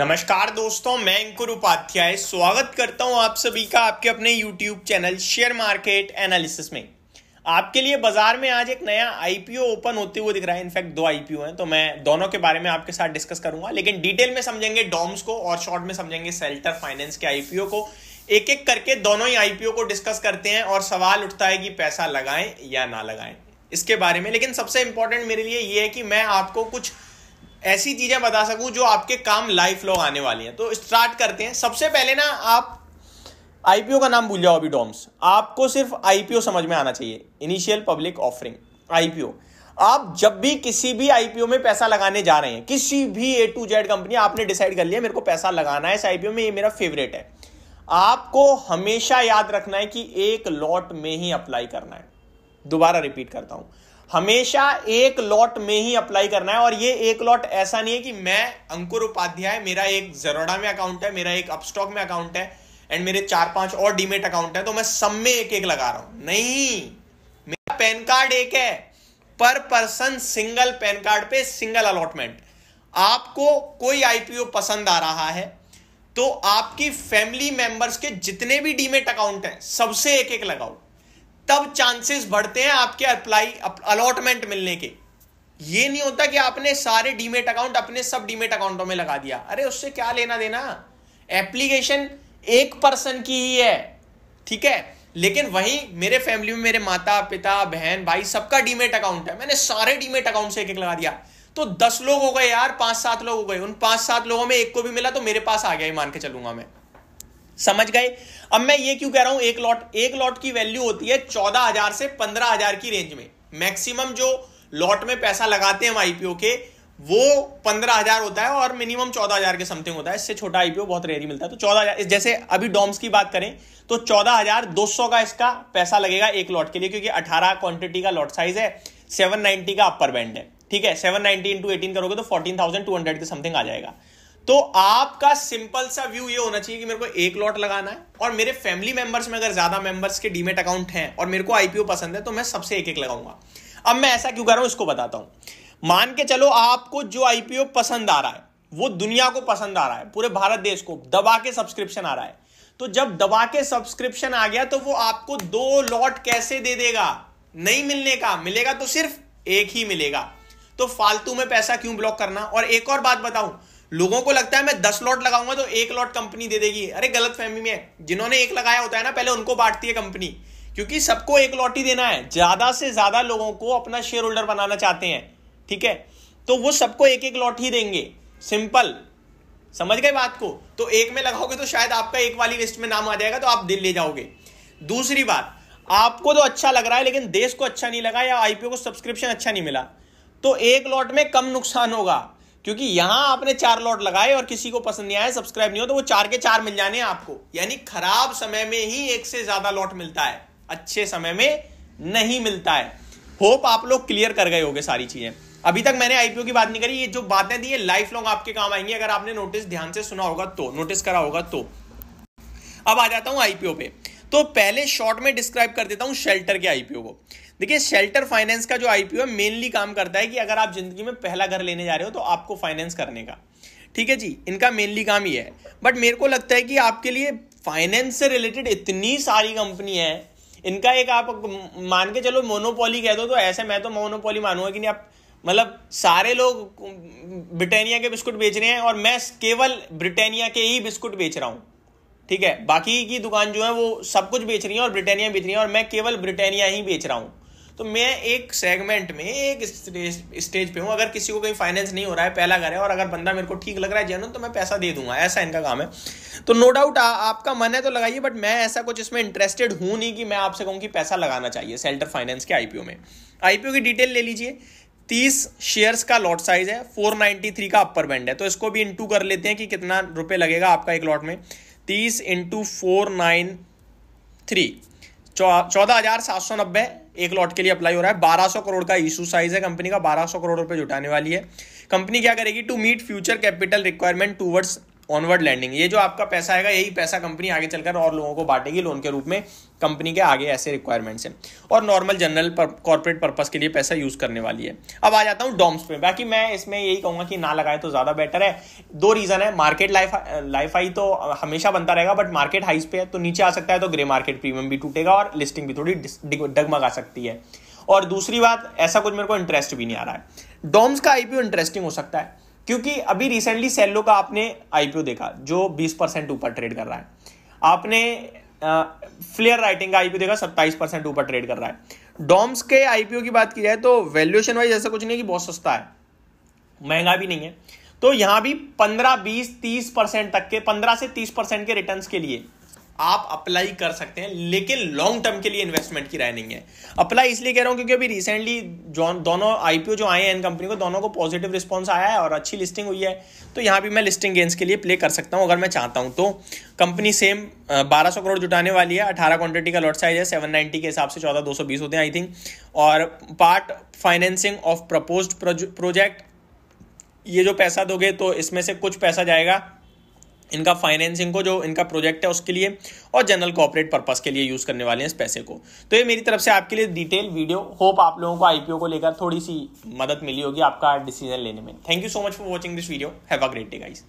नमस्कार दोस्तों, मैं अंकुर उपाध्याय स्वागत करता हूँ आप सभी का आपके अपने YouTube channel share market analysis में। आपके लिए बाज़ार में आज एक नया आईपीओ ओपन होते हुए दिख रहा है। इनफैक्ट दो आईपीओ हैं तो मैं दोनों के बारे में आपके साथ डिस्कस करूँगा। लेकिन डिटेल में समझेंगे डॉम्स को और शॉर्ट में समझेंगे सेल्टर फाइनेंस के आईपीओ को। एक एक करके दोनों ही आईपीओ को डिस्कस करते हैं और सवाल उठता है कि पैसा लगाएँ या ना लगाएँ। इसके बारे में, लेकिन सबसे इंपॉर्टेंट मेरे लिए ये है कि मैं आपको कुछ ऐसी चीज़ें बता सकूँ जो आपके काम लाइफ लॉन्ग आने वाली हैं। तो स्टार्ट करते हैं। सबसे पहले ना, आप आईपीओ का नाम भूल जाओ अभी, डॉम्स। आपको सिर्फ़ आईपीओ समझ में आना चाहिए। इनिशियल पब्लिक ऑफरिंग आईपीओ आप जब भी किसी भी आईपीओ में पैसा लगाने जा रहे हैं, किसी भी ए टू जेड कंपनी आपने डिसाइड कर लिया, मेरे को पैसा लगाना है इस आईपीओ में, ये मेरा फेवरेट है। आपको हमेशा याद रखना है कि एक लॉट में ही अप्लाई करना है। दोबारा रिपीट करता हूँ। हमेशा एक लॉट में ही अप्लाई करना है और ये एक लॉट ऐसा नहीं है कि मैं अंकुर उपाध्याय, मेरा एक जरोडा में अकाउंट है, मेरा एक अपस्टॉक में अकाउंट है एंड मेरे चार पाँच और डीमेट अकाउंट है तो मैं सब में एक एक लगा रहा हूँ। नहीं। मेरा पैन कार्ड एक है। पर पर्सन सिंगल पैन कार्ड पे सिंगल अलॉटमेंट आपको कोई आईपीओ पसंद आ रहा है तो आपकी फैमिली मेंबर्स के जितने भी डीमेट अकाउंट हैं, सबसे एक एक लगाओ। तब चांसेस बढ़ते हैं आपके अप्लाई अलॉटमेंट मिलने के। ये नहीं होता कि आपने सारे डीमेट अकाउंट अपने सब डीमेट अकाउंटों में लगा दिया। अरे उससे क्या लेना देना? एप्लीकेशन एक पर्सन की ही है, ठीक है? लेकिन वहीं मेरे फैमिली में मेरे माता, पिता, बहन, भाई सबका डीमेट अकाउंट है। मैंने सारे डीमेट अकाउंट से एक एक लगा दिया। तो दस लोग हो गए यार पाँच सात लोग हो गए। उन पाँच सात लोगों में एक को भी मिला तो मेरे पास आ गया मान के चलूँगा मैं। समझ गए? अब मैं ये क्यों कह रहा हूँ, एक लॉट एक लॉट की वैल्यू होती है चौदह हज़ार से पंद्रह हज़ार की रेंज में। मैक्सिमम जो लॉट में पैसा लगाते हैं आईपीओ के, वो पंद्रह हज़ार होता है और मिनिमम चौदह हज़ार के समथिंग होता है। इससे छोटा आईपीओ बहुत रेयर मिलता है। तो चौदह हज़ार जैसे अभी डॉम्स की बात करें तो चौदह हज़ार दो सौ का इसका पैसा लगेगा एक लॉट के लिए, क्योंकि अठारह क्वांटिटी का लॉट साइज़ है सेवन नाइनटी का अपर बैंड है। ठीक है सेवन नाइनटी इंटू एटीन करोगे तो फोर्टीन थाउज़ेंड टू हंड्रेड के समथिंग आ जाएगा। तो आपका सिंपल सा व्यू ये होना चाहिए कि मेरे को एक लॉट लगाना है और मेरे फैमिली मेंबर्स में अगर ज़्यादा मेंबर्स के डीमेट अकाउंट हैं और मेरे को आईपीओ पसंद है तो मैं सबसे एक एक लगाऊँगा। अब मैं ऐसा क्यों कर रहा हूँ, इसको बताता हूँ। मान के चलो आपको जो आईपीओ पसंद आ रहा है, वो दुनिया को पसंद आ रहा है, पूरे भारत देश को, दबा के सब्सक्रिप्शन आ रहा है तो जब दबा के सब्सक्रिप्शन आ गया तो वो आपको दो लॉट कैसे दे देगा? नहीं मिलने का, मिलेगा तो सिर्फ़ एक ही मिलेगा। तो फालतू में पैसा क्यों ब्लॉक करना? और एक और बात बताऊँ लोगों को लगता है मैं दस लॉट लगाऊँगा तो एक लॉट कंपनी दे देगी। अरे, गलत फहमी में। जिन्होंने एक लगाया होता है ना, पहले उनको बांटती है कंपनी। क्योंकि सबको एक लॉट ही देना है। ज़्यादा से ज़्यादा लोगों को अपना शेयर होल्डर बनाना चाहते हैं। ठीक है? तो वो सबको एक एक लॉट ही देंगे। सिंपल समझ गए बात को? तो एक में लगाओगे तो शायद आपका एक वाली लिस्ट में नाम आ जाएगा तो आप दिल ले जाओगे। दूसरी बात, आपको तो अच्छा लग रहा है, लेकिन देश को अच्छा नहीं लगा या आईपीओ को सब्सक्रिप्शन अच्छा नहीं मिला। तो एक लॉट में कम नुकसान होगा। क्योंकि यहाँ आपने चार लॉट लगाए और किसी को पसंद नहीं आया सब्सक्राइब नहीं हो तो वो चार के चार मिल जाने आपको। यानी खराब समय में ही एक से ज़्यादा लॉट मिलता है। अच्छे समय में नहीं मिलता है। होप आप लोग क्लियर कर गए होगे सारी चीज़ें। अभी तक मैंने आईपीओ की बात नहीं करी, ये जो बातें है लाइफ लॉन्ग आपके काम आएँगी। अगर आपने नोटिस ध्यान से सुना होगा तो नोटिस करा होगा तो। अब आ जाता हूँ आईपीओ पे। तो पहले शॉर्ट में डिस्क्राइब कर देता हूँ शेल्टर के आईपीओ को। देखिए शेल्टर फाइनेंस का जो आईपीओ है मेनली काम करता है कि अगर आप ज़िंदगी में पहला घर लेने जा रहे हो तो आपको फाइनेंस करने का। ठीक है जी? इनका मेनली काम ये है। बट मेरे को लगता है कि आपके लिए फाइनेंस से रिलेटेड इतनी सारी कंपनी है, इनका एक आप मान के चलो मोनोपोली कह दो तो ऐसे मैं तो मोनोपोली मानूँगा कि नहीं, आप मतलब सारे लोग, ब्रिटानिया के बिस्कुट बेच रहे हैं और मैं केवल ब्रिटानिया के ही बिस्कुट बेच रहा हूँ। ठीक है? बाकी की दुकान जो है, वो सब कुछ बेच रही है और ब्रिटानिया बेच रही है और मैं केवल ब्रिटानिया ही बेच रहा हूँ। तो मैं एक सेगमेंट में, एक स्टेज पे हूँ। अगर किसी को कहीं फाइनेंस नहीं हो रहा है, पहला घर है, और अगर बंदा मेरे को ठीक लग रहा है जेनुन तो मैं पैसा दे दूँगा। ऐसा इनका काम है। तो नो डाउट आपका मन है तो लगाइए बट मैं ऐसा कुछ इसमें इंटरेस्टेड हूँ नहीं कि मैं आपसे कहूँ कि पैसा लगाना चाहिए सेल्टर फाइनेंस के आईपीओ में। आईपीओ की डिटेल ले लीजिए। तीस शेयर्स का लॉट साइज़ है फोर नाइनटी थ्री का अपर बैंड है। तो इसको भी इंटू कर लेते हैं कि कितना रुपए लगेगा आपका एक लॉट में। तीस इंटू फोर नाइन थ्री चौदह हज़ार सात सौ नब्बे एक लॉट के लिए अप्लाई हो रहा है। बारह सौ करोड़ का इशू साइज़ है कंपनी का। बारह सौ करोड़ रुपए जुटाने वाली है। कंपनी क्या करेगी? To meet future capital requirement towards onward lending ये जो आपका पैसा आएगा, यही पैसा कंपनी आगे चलकर और लोगों को बांटेगी लोन के रूप में कंपनी के आगे ऐसे रिक्वायरमेंट्स हैं। और नॉर्मल जनरल कॉर्पोरेट पर्पस के लिए पैसा यूज़ करने वाली है। अब आ जाता हूँ डॉम्स पे। बाकी मैं इसमें यही कहूँगा कि ना लगाए तो ज़्यादा बेटर है। दो रीजन है मार्केट लाइफ लाइफ हाई तो हमेशा बनता रहेगा बट मार्केट हाइस पे है तो नीचे आ सकता है तो ग्रे मार्केट प्रीमियम भी टूटेगा और लिस्टिंग भी थोड़ी डगमगा सकती है। और दूसरी बात, ऐसा कुछ मेरे को इंटरेस्ट भी नहीं आ रहा है। डॉम्स का आईपीओ इंटरेस्टिंग हो सकता है। क्योंकि अभी रिसेंटली सेल्लो का आपने आईपीओ देखा, जो 20 परसेंट ऊपर ट्रेड कर रहा है। आपने फ्लेयर राइटिंग का आईपीओ देखा 27 परसेंट ऊपर ट्रेड कर रहा है। डॉम्स के आईपीओ की बात की जाए तो वैल्यूएशन वाइज ऐसा कुछ नहीं कि बहुत सस्ता है। महँगा भी नहीं है। तो यहाँ भी 15 20 30 परसेंट तक के 15 से 30 परसेंट के रिटर्न के लिए आप अप्लाई कर सकते हैं, लेकिन लॉन्ग टर्म के लिए इन्वेस्टमेंट की राय नहीं है। अप्लाई इसलिए कह रहा हूँ क्योंकि अभी रिसेंटली दोनों आईपीओ जो आए हैं इन कंपनी को, दोनों को पॉजिटिव रिस्पॉन्स आया है और अच्छी लिस्टिंग हुई है। तो यहाँ भी मैं लिस्टिंग गेंस के लिए प्ले कर सकता हूँ, अगर मैं चाहता हूँ। तो कंपनी सेम बारह करोड़ जुटाने वाली है, अठारह क्वांटिटी का लॉट साइज़ है सेवन के हिसाब से चौदह, दो होते हैं आई थिंक और part financing of propose project ये जो पैसा दोगे तो इसमें से कुछ पैसा जाएगा। इनका फाइनेंसिंग को, जो इनका प्रोजेक्ट है उसके लिए और जनरल कॉपरेट पर्पज के लिए यूज़ करने वाले हैं इस पैसे को। तो ये मेरी तरफ़ से आपके लिए डिटेल वीडियो होप आप लोगों को आईपीओ को लेकर थोड़ी सी मदद मिली होगी आपका डिसीज़न लेने में। Thank you so much for watching this video have a great day guys